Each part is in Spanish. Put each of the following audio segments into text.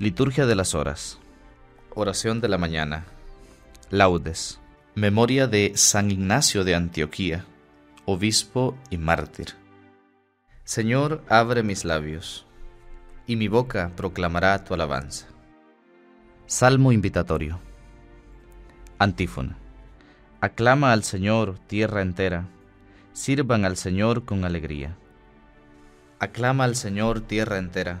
Liturgia de las Horas. Oración de la mañana. Laudes. Memoria de San Ignacio de Antioquía, obispo y mártir. Señor, abre mis labios, y mi boca proclamará tu alabanza. Salmo invitatorio. Antífona. Aclama al Señor tierra entera, sirvan al Señor con alegría. Aclama al Señor tierra entera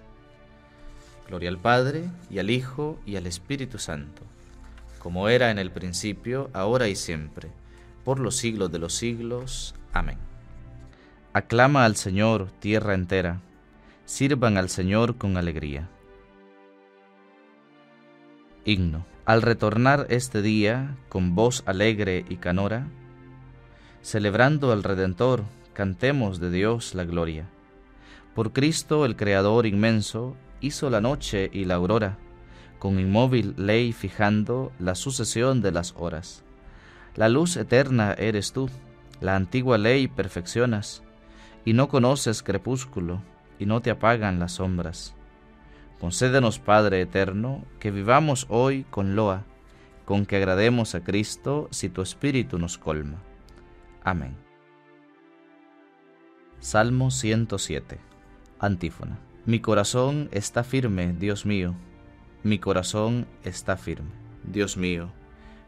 Gloria al Padre, y al Hijo, y al Espíritu Santo, como era en el principio, ahora y siempre, por los siglos de los siglos. Amén. Aclama al Señor tierra entera, sirvan al Señor con alegría. Himno. Al retornar este día con voz alegre y canora, celebrando al Redentor, cantemos de Dios la gloria. Por Cristo el Creador inmenso, hizo la noche y la aurora, con inmóvil ley fijando la sucesión de las horas. La luz eterna eres tú, la antigua ley perfeccionas, y no conoces crepúsculo, y no te apagan las sombras. Concédenos, Padre eterno, que vivamos hoy con loa, con que agrademos a Cristo si tu Espíritu nos colma. Amén. Salmo 107. Antífona. Mi corazón está firme, Dios mío, mi corazón está firme. Dios mío,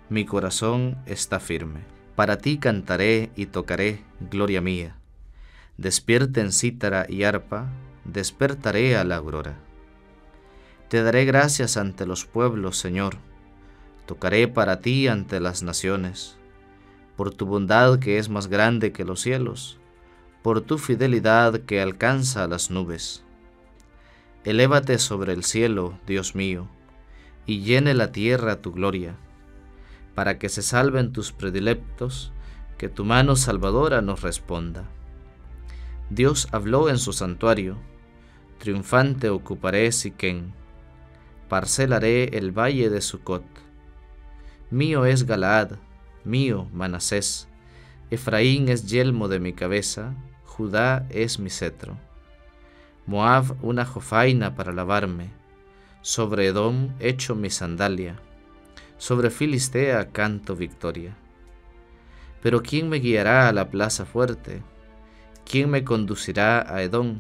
mi corazón está firme. Para ti cantaré y tocaré, gloria mía. Despierten cítara y arpa, despertaré a la aurora. Te daré gracias ante los pueblos, Señor. Tocaré para ti ante las naciones, por tu bondad que es más grande que los cielos, por tu fidelidad que alcanza las nubes Elévate sobre el cielo, Dios mío, y llene la tierra tu gloria, para que se salven tus predilectos, que tu mano salvadora nos responda. Dios habló en su santuario, triunfante ocuparé Siquén, parcelaré el valle de Sucot. Mío es Galaad, mío Manasés, Efraín es yelmo de mi cabeza, Judá es mi cetro. Moab una jofaina para lavarme, sobre Edom echo mi sandalia, sobre Filistea canto victoria. Pero ¿quién me guiará a la plaza fuerte? ¿Quién me conducirá a Edom?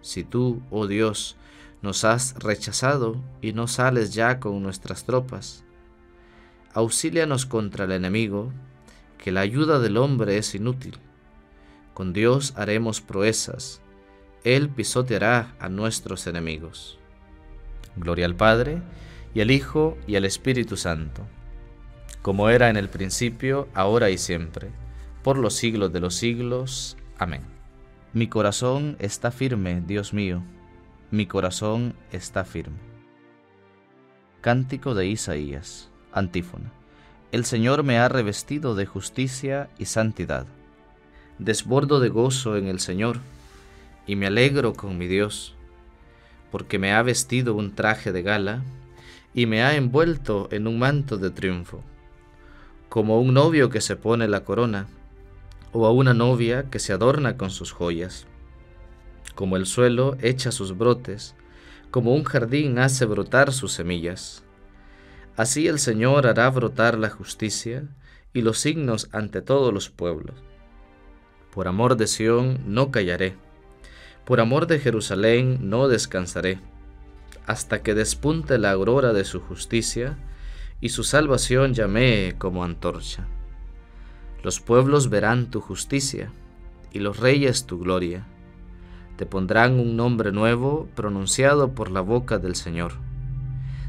Si tú, oh Dios, nos has rechazado y no sales ya con nuestras tropas. Auxílianos contra el enemigo, que la ayuda del hombre es inútil. Con Dios haremos proezas él pisoteará a nuestros enemigos. Gloria al Padre, y al Hijo, y al Espíritu Santo, como era en el principio, ahora y siempre, por los siglos de los siglos. Amén. Mi corazón está firme, Dios mío, mi corazón está firme. Cántico de Isaías, antífona. El Señor me ha revestido de justicia y santidad. Desbordo de gozo en el Señor y me alegro con mi Dios, porque me ha vestido un traje de gala y me ha envuelto en un manto de triunfo, como un novio que se pone la corona, o a una novia que se adorna con sus joyas, como el suelo echa sus brotes, como un jardín hace brotar sus semillas. Así el Señor hará brotar la justicia y los signos ante todos los pueblos. Por amor de Sión no callaré por amor de Jerusalén no descansaré, hasta que despunte la aurora de su justicia y su salvación llamee como antorcha. Los pueblos verán tu justicia y los reyes tu gloria. Te pondrán un nombre nuevo pronunciado por la boca del Señor.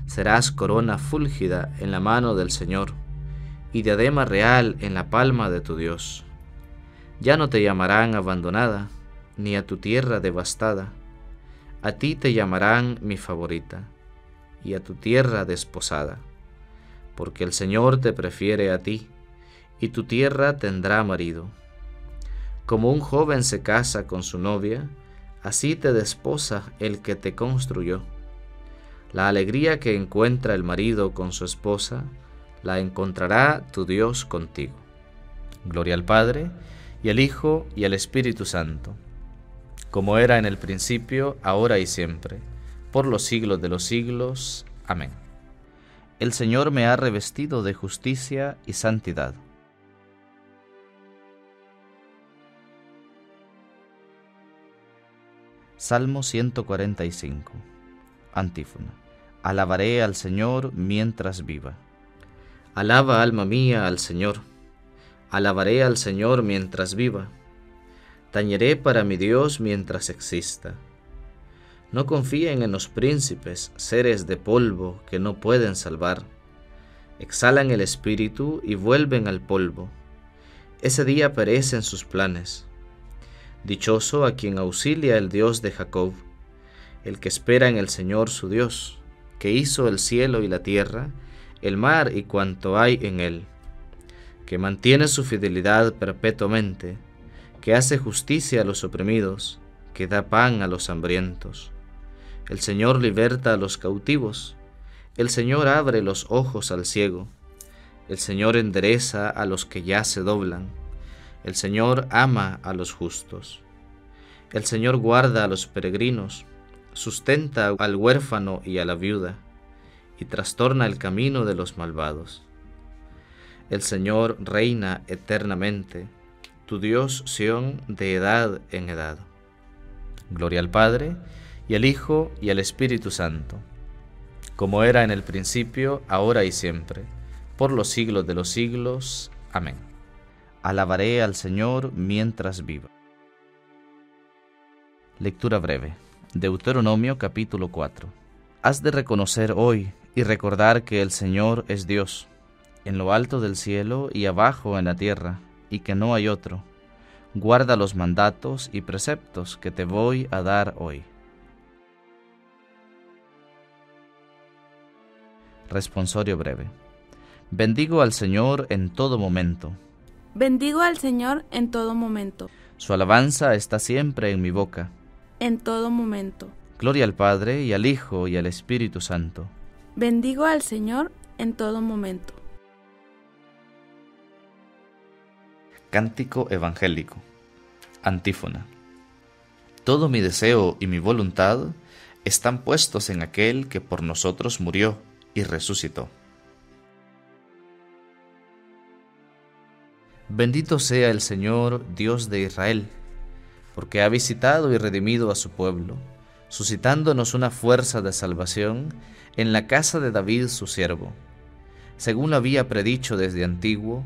Serás corona fúlgida en la mano del Señor y diadema real en la palma de tu Dios. Ya no te llamarán abandonada, ni a tu tierra devastada. A ti te llamarán mi favorita. y a tu tierra desposada, porque el Señor te prefiere a ti, y tu tierra tendrá marido. Como un joven se casa con su novia, así te desposa el que te construyó. La alegría que encuentra el marido con su esposa, la encontrará tu Dios contigo. Gloria al Padre, y al Hijo, y al Espíritu Santo, como era en el principio, ahora y siempre, por los siglos de los siglos. Amén. El Señor me ha revestido de justicia y santidad. Salmo 145. Antífona. Alabaré al Señor mientras viva. Alaba alma mía al Señor. Alabaré al Señor mientras viva. Tañeré para mi Dios mientras exista. No confíen en los príncipes, seres de polvo que no pueden salvar. Exhalan el espíritu y vuelven al polvo. Ese día perecen sus planes. Dichoso a quien auxilia el Dios de Jacob, el que espera en el Señor su Dios, que hizo el cielo y la tierra, el mar y cuanto hay en él, que mantiene su fidelidad perpetuamente, que hace justicia a los oprimidos, que da pan a los hambrientos. El Señor liberta a los cautivos, el Señor abre los ojos al ciego, el Señor endereza a los que ya se doblan el Señor ama a los justos. El Señor guarda a los peregrinos, sustenta al huérfano y a la viuda, y trastorna el camino de los malvados. El Señor reina eternamente, tu Dios Sión de edad en edad. Gloria al Padre, y al Hijo, y al Espíritu Santo, como era en el principio, ahora y siempre, por los siglos de los siglos. Amén. Alabaré al Señor mientras viva. Lectura breve. Deuteronomio capítulo 4. Has de reconocer hoy y recordar que el Señor es Dios, en lo alto del cielo y abajo en la tierra, y que no hay otro. Guarda los mandatos y preceptos que te voy a dar hoy. Responsorio breve. Bendigo al Señor en todo momento Bendigo al Señor en todo momento. Su alabanza está siempre en mi boca. En todo momento. Gloria al Padre y al Hijo y al Espíritu Santo. Bendigo al Señor en todo momento. Cántico Evangélico. Antífona. Todo mi deseo y mi voluntad están puestos en aquel que por nosotros murió y resucitó. Bendito sea el Señor, Dios de Israel, porque ha visitado y redimido a su pueblo, suscitándonos una fuerza de salvación en la casa de David su siervo, según lo había predicho desde antiguo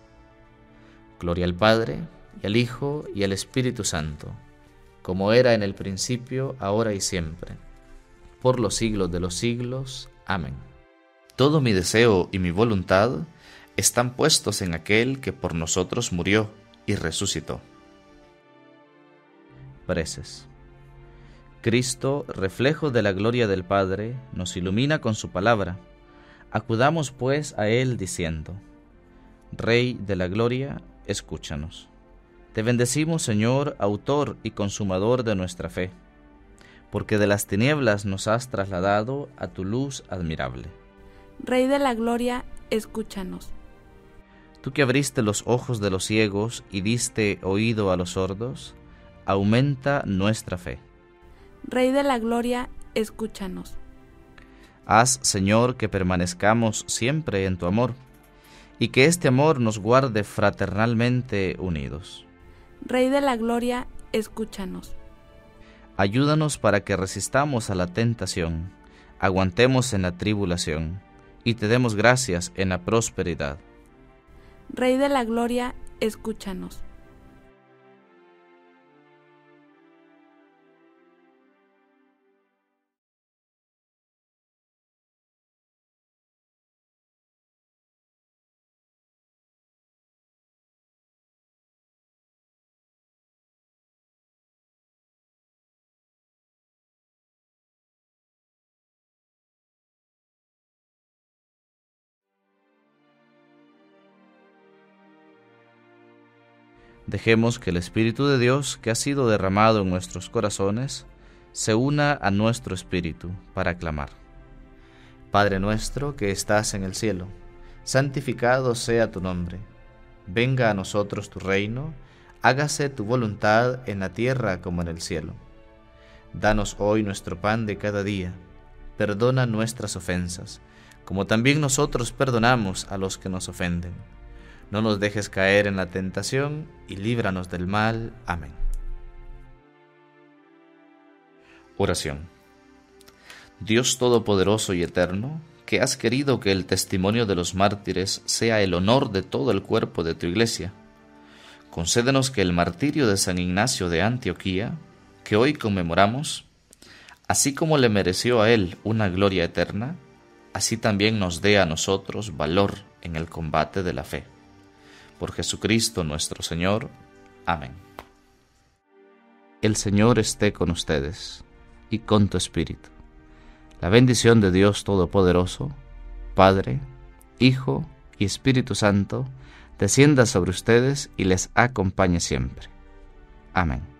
Gloria al Padre, y al Hijo, y al Espíritu Santo, como era en el principio, ahora y siempre, por los siglos de los siglos. Amén. Todo mi deseo y mi voluntad están puestos en aquel que por nosotros murió y resucitó. Preces. Cristo, reflejo de la gloria del Padre, nos ilumina con su palabra. Acudamos pues a Él diciendo, Rey de la gloria, escúchanos. Te bendecimos, Señor, autor y consumador de nuestra fe, porque de las tinieblas nos has trasladado a tu luz admirable. Rey de la Gloria, escúchanos. Tú que abriste los ojos de los ciegos y diste oído a los sordos, aumenta nuestra fe. Rey de la Gloria, escúchanos. Haz, Señor, que permanezcamos siempre en tu amor, y que este amor nos guarde fraternalmente unidos. Rey de la Gloria, escúchanos. Ayúdanos para que resistamos a la tentación, aguantemos en la tribulación, y te demos gracias en la prosperidad. Rey de la Gloria, escúchanos. Dejemos que el Espíritu de Dios que ha sido derramado en nuestros corazones se una a nuestro espíritu para clamar. Padre nuestro que estás en el cielo, santificado sea tu nombre. Venga a nosotros tu reino, hágase tu voluntad en la tierra como en el cielo. Danos hoy nuestro pan de cada día. Perdona nuestras ofensas, como también nosotros perdonamos a los que nos ofenden no nos dejes caer en la tentación y líbranos del mal. Amén. Oración. Dios Todopoderoso y Eterno, que has querido que el testimonio de los mártires sea el honor de todo el cuerpo de tu iglesia, concédenos que el martirio de San Ignacio de Antioquía, que hoy conmemoramos, así como le mereció a él una gloria eterna, así también nos dé a nosotros valor en el combate de la fe por Jesucristo nuestro Señor. Amén. El Señor esté con ustedes y con tu espíritu. La bendición de Dios Todopoderoso, Padre, Hijo y Espíritu Santo, descienda sobre ustedes y les acompañe siempre. Amén.